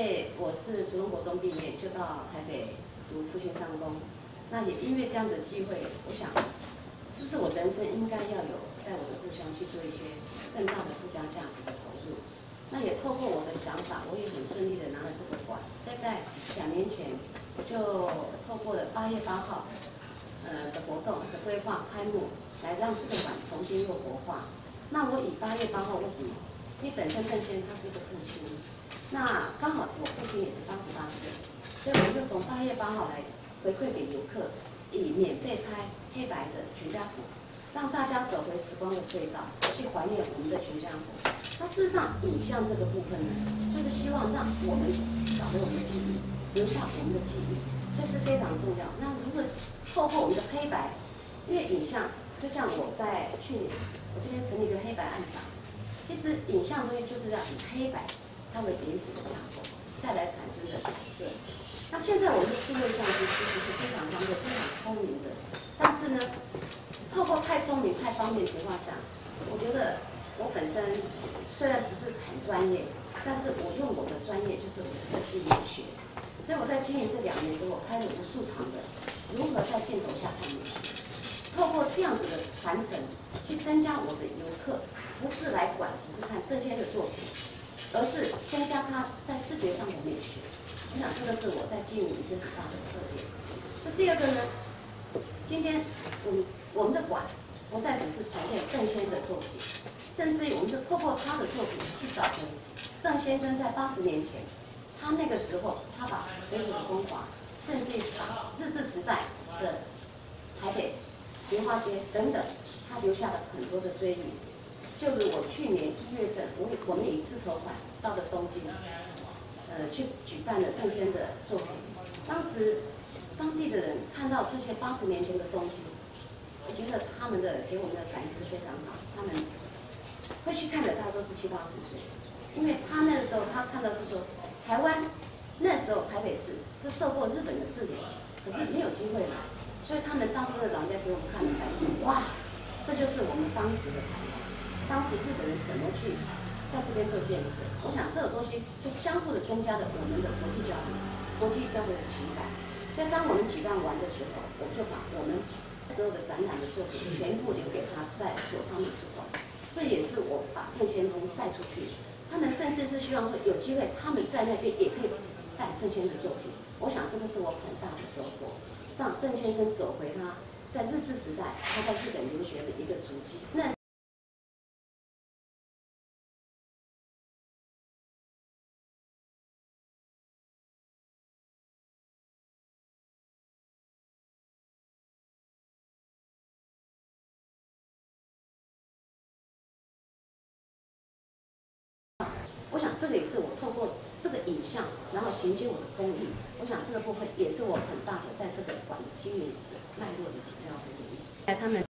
为我是竹东国中毕业，就到台北读复兴商工。那也因为这样的机会，我想，是不是我人生应该要有在我的故乡去做一些更大的附加价值的投入？那也透过我的想法，我也很顺利的拿了这个馆。所以在两年前，我就透过了八月八号，呃的活动的规划开幕，来让这个馆重新又活化。那我以八月八号为什么？因为本身邓先他是一个父亲。那刚好我父亲也是八十八岁，所以我们就从八月八号来回馈给游客，以免费拍黑白的全家福，让大家走回时光的隧道，去怀念我们的全家福。那事实上，影像这个部分呢，就是希望让我们找回我们的记忆，留下我们的记忆，这是非常重要。那如果透过我们的黑白，因为影像，就像我在去年，我这边成立一个黑白暗房，其实影像东西就是要以黑白。它为原始的架构，再来产生的彩色。那现在我们的数位相机其实是非常方便、非常聪明的，但是呢，透过太聪明、太方便的情况下，我觉得我本身虽然不是很专业，但是我用我的专业就是我的设计美学，所以我在经营这两年多，我拍了无数场的如何在镜头下看美学，透过这样子的传承，去增加我的游客，不是来，邓先的作品。而是增加它在视觉上的美学，我想这个是我在经营一个很大的策略。那第二个呢？今天我们我们的馆不再只是呈现邓先的作品，甚至于我们是透过他的作品去找回邓先生在八十年前，他那个时候他把北土的光华，甚至于把日治时代的台北莲花街等等，他留下了很多的追忆。就是我去年一月份，我我们以自筹款到了东京，呃，去举办了邓先的作品。当时当地的人看到这些八十年前的东京，我觉得他们的给我们的反应是非常好。他们会去看的，大都是七八十岁，因为他那个时候他看到是说，台湾那时候台北市是受过日本的治理，可是没有机会来，所以他们大部分的老人家给我们看的反应是哇，这就是我们当时的。当时日本人怎么去在这边做建设？我想这个东西就相互的增加了我们的国际交流、国际交流的情感。所以当我们举办完的时候，我就把我们所有的展览的作品全部留给他在左昌美术馆。这也是我把邓先生带出去。他们甚至是希望说有机会他们在那边也可以办邓先生的作品。我想这个是我很大的收获，让邓先生走回他在日治时代他在日本留学的一个足迹。那。我想这个也是我透过这个影像，然后衔接我的公益。我想这个部分也是我很大的在这个馆经营的脉络里主要的原因。哎，他们。